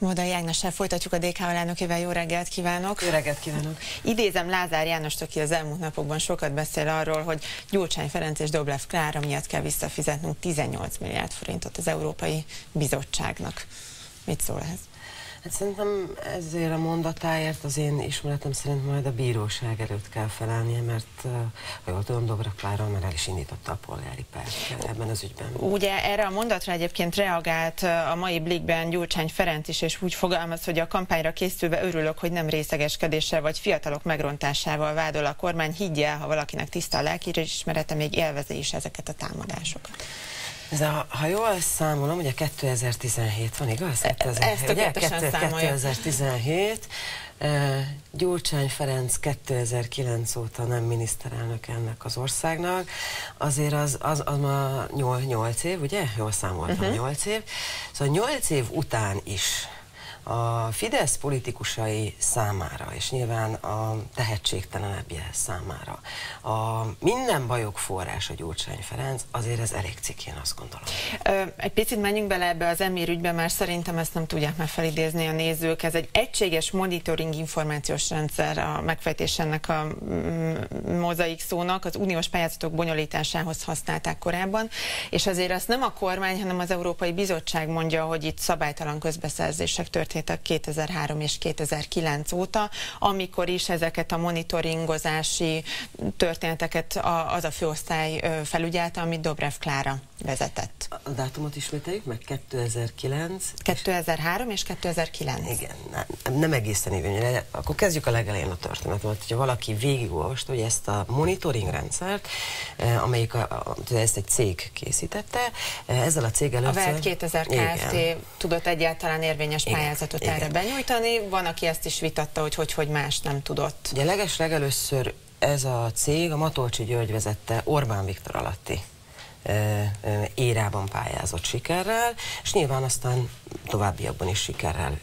Modai Ágnessel folytatjuk a DK alelnökével. Jó reggelt kívánok! Jó reggelt kívánok! Idézem Lázár Jánost, aki az elmúlt napokban sokat beszél arról, hogy Gyurcsány Ferenc és Doblev Klára miatt kell visszafizetnünk 18 milliárd forintot az Európai Bizottságnak. Mit szól ez? Hát szerintem ezért a mondatáért az én ismeretem szerint majd a bíróság előtt kell felállnia, mert ha jól tudom, Dobra Klára már el is indította a polgári párt ebben az ügyben. Ugye erre a mondatra egyébként reagált a mai Blikben Gyurcsány Ferenc is, és úgy fogalmaz, hogy a kampányra készülve örülök, hogy nem részegeskedéssel vagy fiatalok megrontásával vádol a kormány. Higgye, ha valakinek tiszta a lelkiismerete, még élvezi is ezeket a támadásokat. Ez a, ha jól számolom, ugye 2017 van, igaz? 2000, Ezt ugye? 2017. Gyurcsány Ferenc 2009 óta nem miniszterelnök ennek az országnak, azért az, az, az ma 8 év, ugye? Jól számoltam, uh -huh. 8 év. Szóval 8 év után is a Fidesz politikusai számára, és nyilván a tehetségtelenebbje számára, a minden bajok forrás a Gyurcsány Ferenc, azért ez elég cikk, én azt gondolom. Egy picit menjünk bele ebbe az emér ügybe, mert szerintem ezt nem tudják már felidézni a nézők. Ez egy egységes monitoring információs rendszer a megfejtés ennek a mm, mozaik szónak, az uniós pályázatok bonyolításához használták korábban, és azért azt nem a kormány, hanem az Európai Bizottság mondja, hogy itt szabálytalan közbeszerzések történnek történtek 2003 és 2009 óta, amikor is ezeket a monitoringozási történeteket az a főosztály felügyelte, amit Dobrev Klára vezetett. A dátumot ismételjük meg? 2009? 2003 és 2009. Igen, nem, nem egészen így. Akkor kezdjük a legelején a történetet. Hogyha valaki végigolvast, hogy ezt a monitoring rendszert, amelyik a, ezt egy cég készítette, ezzel a cég először... A VELT 2000 Kft. tudott egyáltalán érvényes Igen. pályázatot Igen. erre benyújtani. Van, aki ezt is vitatta, hogy hogy, hogy más nem tudott. Ugye leges legelőször ez a cég a Matolcsi György vezette Orbán Viktor alatti érában pályázott sikerrel, és nyilván aztán továbbiakban is sikerrel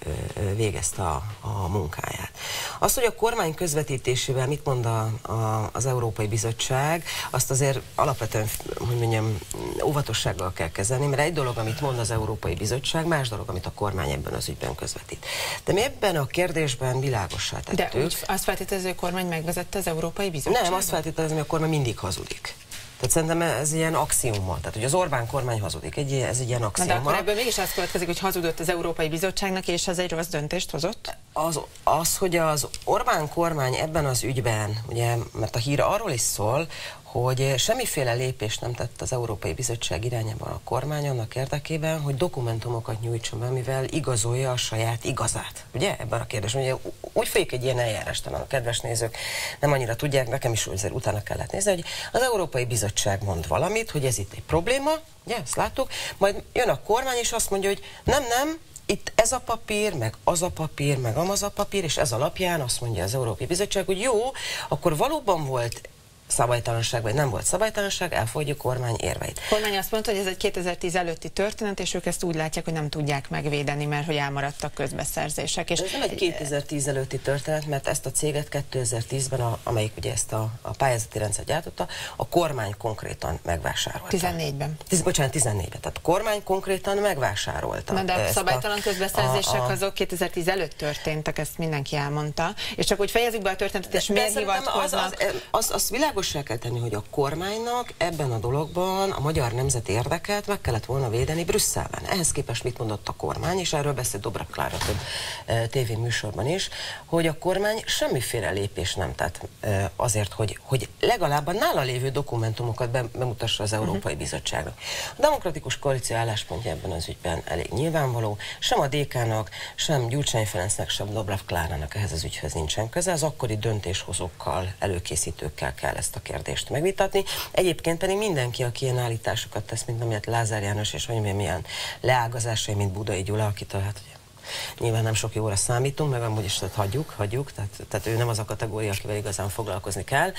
végezte a, a munkáját. Az, hogy a kormány közvetítésével mit mond a, a, az Európai Bizottság, azt azért alapvetően, hogy mondjam, óvatossággal kell kezelni, mert egy dolog, amit mond az Európai Bizottság, más dolog, amit a kormány ebben az ügyben közvetít. De mi ebben a kérdésben világossá tettük. De úgy azt feltételező, hogy a kormány megvezette az Európai Bizottságot? Nem, azt feltételező, hogy a kormány mindig hazudik. Tehát szerintem ez ilyen axioma. Tehát, hogy az Orbán kormány hazudik, egy, ez egy ilyen axioma. Na de akkor ebből mégis az következik, hogy hazudott az Európai Bizottságnak, és ez egy rossz döntést hozott? Az, az, hogy az Orbán kormány ebben az ügyben, ugye, mert a hír arról is szól, hogy semmiféle lépést nem tett az Európai Bizottság irányában a kormány annak érdekében, hogy dokumentumokat nyújtson be, mivel igazolja a saját igazát. Ugye ebben a kérdésben, ugye úgy folyik egy ilyen eljárás, talán a kedves nézők nem annyira tudják, nekem is azért utána kellett nézni, hogy az Európai Bizottság mond valamit, hogy ez itt egy probléma, ugye, ezt láttuk, majd jön a kormány és azt mondja, hogy nem, nem, itt ez a papír, meg az a papír, meg amaz a papír, és ez alapján azt mondja az Európai Bizottság, hogy jó, akkor valóban volt szabálytalanság, vagy nem volt szabálytalanság, elfogadja a kormány érveit. A kormány azt mondta, hogy ez egy 2010 előtti történet, és ők ezt úgy látják, hogy nem tudják megvédeni, mert hogy elmaradtak közbeszerzések. És ez nem egy 2010 előtti történet, mert ezt a céget 2010-ben, a, amelyik ugye ezt a, a pályázati rendszer gyártotta, a kormány konkrétan megvásárolta. 14-ben. Tiz, bocsánat, 14-ben. Tehát a kormány konkrétan megvásárolta. Na de a szabálytalan a, közbeszerzések a, a, azok 2010 előtt történtek, ezt mindenki elmondta. És csak úgy fejezzük be a történetet, és miért hivatkoznak? Az, az, az, az világos világossá kell tenni, hogy a kormánynak ebben a dologban a magyar nemzeti érdeket meg kellett volna védeni Brüsszelben. Ehhez képest mit mondott a kormány, és erről beszélt Dobra Klára több e, tévéműsorban is, hogy a kormány semmiféle lépés nem tett e, azért, hogy, hogy legalább a nála lévő dokumentumokat be, bemutassa az Európai uh-huh. Bizottságnak. A demokratikus koalíció álláspontja ebben az ügyben elég nyilvánvaló. Sem a DK-nak, sem Gyurcsány Ferencnek, sem Dobrev Klárának ehhez az ügyhöz nincsen köze. Az akkori döntéshozókkal, előkészítőkkel kell ezt ezt a kérdést megvitatni. Egyébként pedig mindenki, aki ilyen állításokat tesz, mint amilyet Lázár János és vagy milyen leágazásai, mint Budai Gyula, akitől hát ugye Nyilván nem sok jóra számítunk, meg amúgy is tehát hagyjuk, hagyjuk tehát, tehát ő nem az a kategória, akivel igazán foglalkozni kell.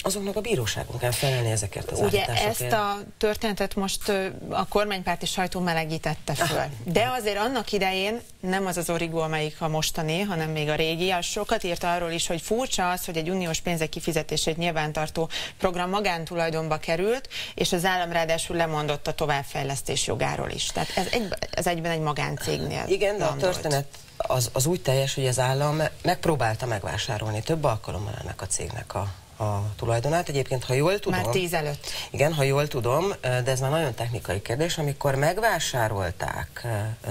Azoknak a bíróságon kell felelni ezekért az Ugye ezt a történetet most a kormánypárti sajtó melegítette föl. De azért annak idején nem az az origó, amelyik a mostani, hanem még a régi, az sokat írt arról is, hogy furcsa az, hogy egy uniós pénzek kifizetését nyilvántartó program magántulajdonba került, és az állam ráadásul lemondott a továbbfejlesztés jogáról is. Tehát ez, egy, ez egyben egy magáncégnél. Igen, a történet az, az úgy teljes, hogy az állam megpróbálta megvásárolni több alkalommal ennek a cégnek a a tulajdonát. Egyébként, ha jól tudom... Már tíz előtt. Igen, ha jól tudom, de ez már nagyon technikai kérdés, amikor megvásárolták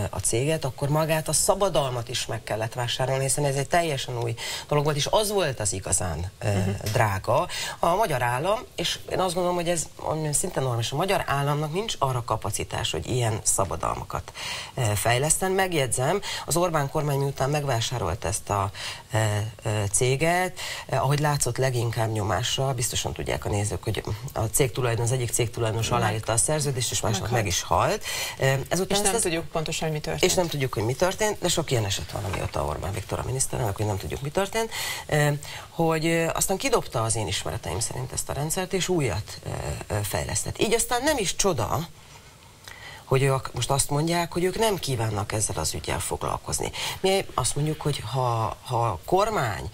a céget, akkor magát a szabadalmat is meg kellett vásárolni, hiszen ez egy teljesen új dolog volt, és az volt az igazán uh-huh. drága. A magyar állam, és én azt gondolom, hogy ez szinte normális, a magyar államnak nincs arra kapacitás, hogy ilyen szabadalmakat fejleszten. Megjegyzem, az Orbán kormány miután megvásárolt ezt a céget, ahogy látszott leginkább nyomásra, biztosan tudják a nézők, hogy a cég tulajdon, az egyik cég tulajdonos aláírta a szerződést, és másnap meg, is halt. Ezután és nem ez, tudjuk pontosan, hogy mi történt. És nem tudjuk, hogy mi történt, de sok ilyen eset van, amióta Orbán Viktor a miniszterelnök, hogy nem tudjuk, mi történt, hogy aztán kidobta az én ismereteim szerint ezt a rendszert, és újat fejlesztett. Így aztán nem is csoda, hogy ők most azt mondják, hogy ők nem kívánnak ezzel az ügyel foglalkozni. Mi azt mondjuk, hogy ha, ha a kormány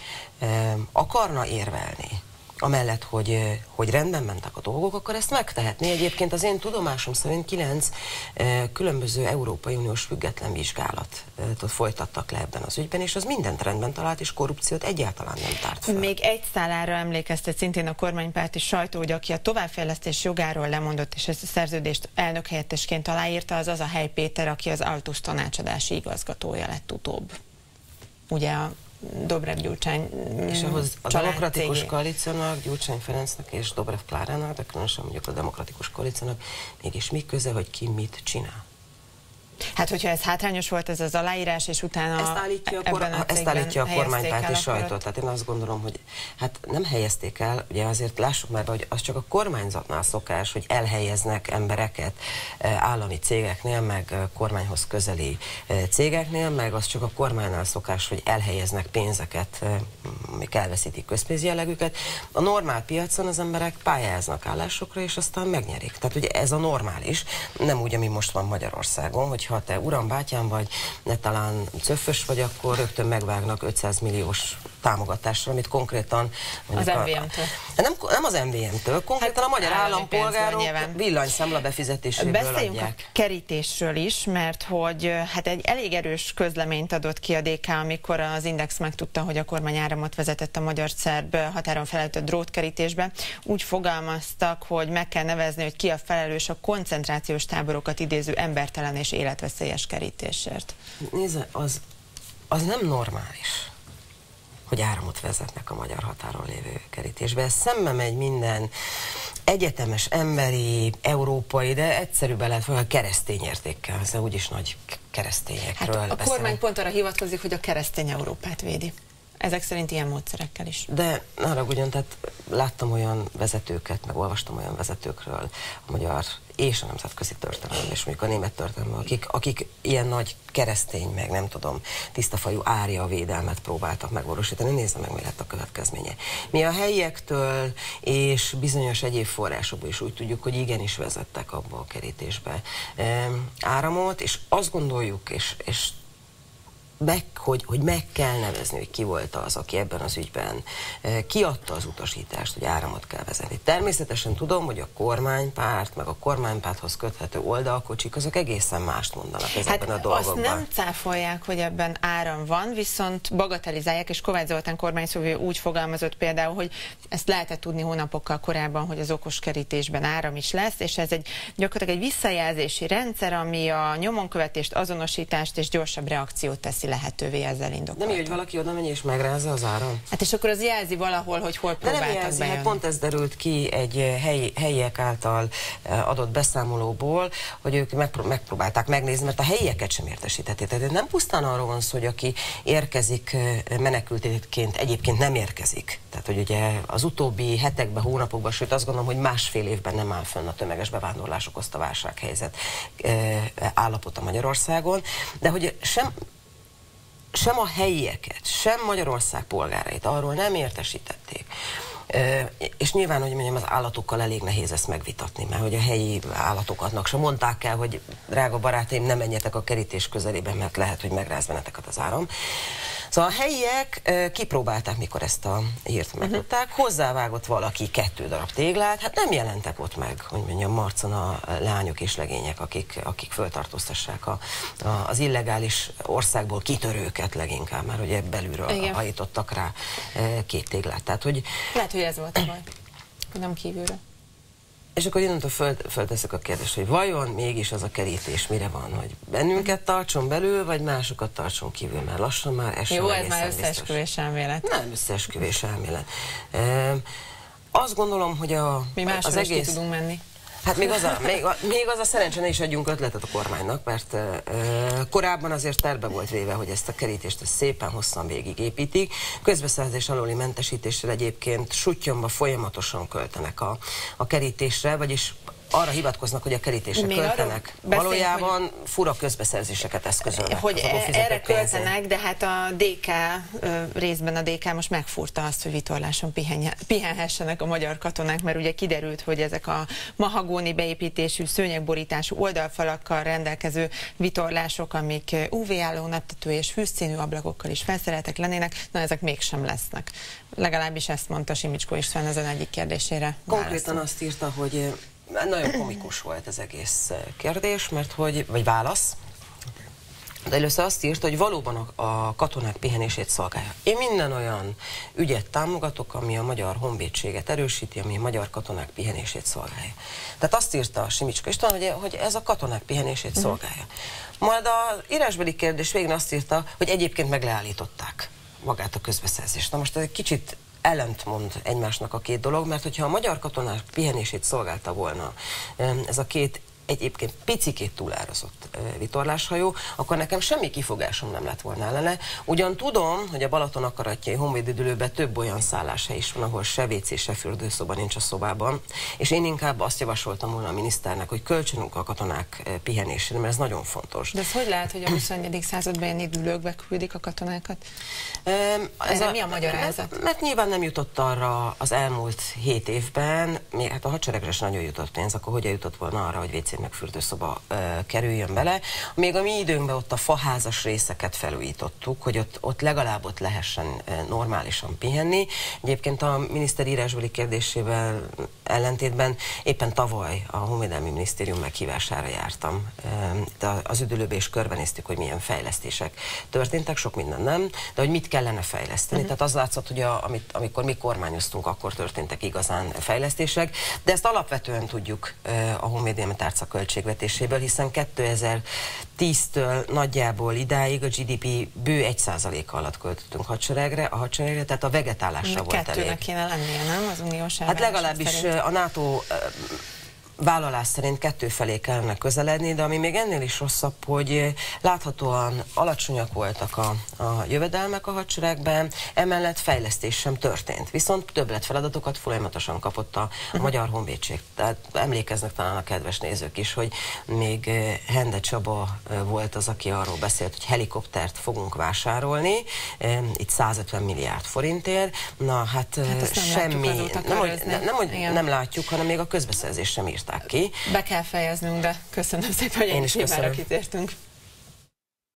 akarna érvelni, amellett, hogy, hogy rendben mentek a dolgok, akkor ezt megtehetné. Egyébként az én tudomásom szerint kilenc különböző Európai Uniós független vizsgálatot folytattak le ebben az ügyben, és az mindent rendben talált, és korrupciót egyáltalán nem tárt fel. Még egy szálára emlékeztet szintén a kormánypárti sajtó, hogy aki a továbbfejlesztés jogáról lemondott, és ezt a szerződést elnök helyettesként aláírta, az az a Hely Péter, aki az Altus tanácsadási igazgatója lett utóbb. Ugye a Dobrev Gyurcsány És ahhoz a demokratikus koalíciónak, Gyurcsány Ferencnek és Dobrev Klárának, de különösen mondjuk a demokratikus koalíciónak mégis mi köze, hogy ki mit csinál? Hát, hogyha ez hátrányos volt ez az aláírás, és utána ezt állítja a, kor, a ezt állítja a kormánypárti sajtó. Tehát én azt gondolom, hogy hát nem helyezték el, ugye azért lássuk már, hogy az csak a kormányzatnál szokás, hogy elhelyeznek embereket eh, állami cégeknél, meg eh, kormányhoz közeli eh, cégeknél, meg az csak a kormánynál szokás, hogy elhelyeznek pénzeket, amik elveszítik közpénzi jellegüket. A normál piacon az emberek pályáznak állásokra, és aztán megnyerik. Tehát ugye ez a normális, nem úgy, ami most van Magyarországon, hogy ha te uram, bátyám vagy, ne talán cöffös vagy, akkor rögtön megvágnak 500 milliós támogatásra, amit konkrétan... Az MVM-től. Nem, nem az MVM-től, konkrétan hát, a magyar állampolgárok villanyszámla befizetéséből Beszéljünk adják. a kerítésről is, mert hogy hát egy elég erős közleményt adott ki a DK, amikor az Index megtudta, hogy a kormány áramot vezetett a magyar-szerb határon felelőtt drótkerítésbe. Úgy fogalmaztak, hogy meg kell nevezni, hogy ki a felelős a koncentrációs táborokat idéző embertelen és életveszélyes kerítésért. Nézze, az, az nem normális hogy áramot vezetnek a magyar határon lévő kerítésbe. Ez szembe megy minden egyetemes, emberi, európai, de egyszerűbb lehet, a keresztény értékkel, ez úgyis nagy keresztényekről hát a kormány pont arra hivatkozik, hogy a keresztény Európát védi. Ezek szerint ilyen módszerekkel is. De arra ugyan, tehát láttam olyan vezetőket, meg olvastam olyan vezetőkről a magyar és a nemzetközi történelem, és mondjuk a német történelem, akik, akik ilyen nagy keresztény, meg nem tudom, tisztafajú ária védelmet próbáltak megvalósítani. Nézze meg, mi lett a következménye. Mi a helyiektől és bizonyos egyéb forrásokból is úgy tudjuk, hogy igenis vezettek abba a kerítésbe áramot, és azt gondoljuk, és, és meg, hogy, hogy meg kell nevezni, hogy ki volt az, aki ebben az ügyben eh, kiadta az utasítást, hogy áramot kell vezetni. Természetesen tudom, hogy a kormánypárt, meg a kormánypárthoz köthető oldalkocsik, azok egészen mást mondanak ezekben hát a dolgokban. azt nem cáfolják, hogy ebben áram van, viszont bagatelizálják, és Kovács Zoltán kormányszóvő úgy fogalmazott például, hogy ezt lehetett tudni hónapokkal korábban, hogy az okos kerítésben áram is lesz, és ez egy gyakorlatilag egy visszajelzési rendszer, ami a nyomonkövetést, azonosítást és gyorsabb reakciót teszi teszi lehetővé ezzel indokolta. Nem így, hogy valaki oda megy és megrázza az áram? Hát és akkor az jelzi valahol, hogy hol próbáltak De nem jelzi, hát pont ez derült ki egy eh, helyi, helyiek által eh, adott beszámolóból, hogy ők megpróbálták megnézni, mert a helyieket sem értesítették. Tehát nem pusztán arról van szó, hogy aki érkezik eh, menekültként, egyébként nem érkezik. Tehát, hogy ugye az utóbbi hetekben, hónapokban, sőt azt gondolom, hogy másfél évben nem áll fönn a tömeges bevándorlás okozta válsághelyzet állapota Magyarországon, de hogy sem sem a helyieket, sem Magyarország polgárait arról nem értesítették, és nyilván, hogy mondjam, az állatokkal elég nehéz ezt megvitatni, mert hogy a helyi állatokatnak sem mondták el, hogy drága barátaim, nem menjetek a kerítés közelébe, mert lehet, hogy megráz benneteket az áram. Szóval a helyiek kipróbálták, mikor ezt a hírt mhm. megtudták, hozzávágott valaki kettő darab téglát, hát nem jelentek ott meg, hogy mondjam, marcon a lányok és legények, akik, akik föltartóztassák a, a, az illegális országból kitörőket leginkább, mert ugye belülről hajítottak rá két téglát. Tehát, hogy... Lehet, hogy ez volt a baj, nem kívülről. És akkor innentől föl, fölteszek a kérdést, hogy vajon mégis az a kerítés mire van, hogy bennünket tartson belül, vagy másokat tartson kívül, mert lassan már ez Jó, ez már összeesküvés elmélet. Nem összeesküvés elmélet. E, azt gondolom, hogy a, Mi az egész... tudunk menni. Hát még az, a, még, a, még az a szerencsé, ne is adjunk ötletet a kormánynak, mert uh, korábban azért terve volt véve, hogy ezt a kerítést ezt szépen hosszan végigépítik. Közbeszerzés aluli mentesítésre egyébként sutyomba folyamatosan költenek a, a kerítésre, vagyis arra hivatkoznak, hogy a kerítésre Még költenek. Valójában hogy, fura közbeszerzéseket eszközölnek. Hogy erre költenek, de hát a DK részben a DK most megfúrta azt, hogy vitorláson pihenhessenek a magyar katonák, mert ugye kiderült, hogy ezek a mahagóni beépítésű, szőnyegborítású oldalfalakkal rendelkező vitorlások, amik UV álló naptető és fűszínű ablakokkal is felszereltek lennének, na ezek mégsem lesznek. Legalábbis ezt mondta Simicskó István az egyik kérdésére. Konkrétan azt írta, hogy nagyon komikus volt az egész eh, kérdés, mert hogy, vagy válasz, de először azt írt, hogy valóban a, a katonák pihenését szolgálja. Én minden olyan ügyet támogatok, ami a magyar honvédséget erősíti, ami a magyar katonák pihenését szolgálja. Tehát azt írta a Simicska István, hogy, hogy ez a katonák pihenését uh-huh. szolgálja. Majd az írásbeli kérdés végén azt írta, hogy egyébként meg leállították magát a közbeszerzést. Na most ez egy kicsit ellentmond egymásnak a két dolog, mert hogyha a magyar katonák pihenését szolgálta volna ez a két egyébként picikét túlárazott vitorláshajó, akkor nekem semmi kifogásom nem lett volna ellene. Ugyan tudom, hogy a Balaton akaratjai honvédidülőben több olyan szálláshely is van, ahol se WC, se fürdőszoba nincs a szobában, és én inkább azt javasoltam volna a miniszternek, hogy kölcsönünk a katonák pihenésére, mert ez nagyon fontos. De ez hogy lehet, hogy a 21. században ilyen idülőkbe küldik a katonákat? ez a, mi a magyarázat? Mert, mert nyilván nem jutott arra az elmúlt hét évben, hát a hadseregre is nagyon jutott pénz, akkor hogyan jutott volna arra, hogy WC meg fürdőszoba ö, kerüljön bele. Még a mi időnkben ott a faházas részeket felújítottuk, hogy ott, ott legalább ott lehessen normálisan pihenni. Egyébként a miniszter írásbeli kérdésével ellentétben éppen tavaly a Honvédelmi Minisztérium meghívására jártam. De az üdülőbe is körbenéztük, hogy milyen fejlesztések történtek, sok minden nem, de hogy mit kellene fejleszteni. Uh-huh. Tehát az látszott, hogy a, amit, amikor mi kormányoztunk, akkor történtek igazán fejlesztések, de ezt alapvetően tudjuk a Honvédelmi Tárca költségvetéséből, hiszen 2010-től nagyjából idáig a GDP bő 1% alatt költöttünk hadseregre, a hadseregre, tehát a vegetálásra volt elég. Kettőnek kéne lennie, nem? Az uniós Hát legalábbis szerint. A NATO vállalás szerint kettő felé kellene közeledni, de ami még ennél is rosszabb, hogy láthatóan alacsonyak voltak a, a jövedelmek a hadseregben, emellett fejlesztés sem történt. Viszont többlet feladatokat folyamatosan kapott a, a mhm. Magyar Honvédség. Tehát emlékeznek talán a kedves nézők is, hogy még eh, Hende Csaba eh, volt az, aki arról beszélt, hogy helikoptert fogunk vásárolni, eh, itt 150 milliárd forintért. Na hát, hát semmi, nem, hogy, nem, nem, hogy nem látjuk, hanem még a közbeszerzés sem írt hozták ki. Be kell fejeznünk, de köszönöm szépen, hogy én is kitértünk.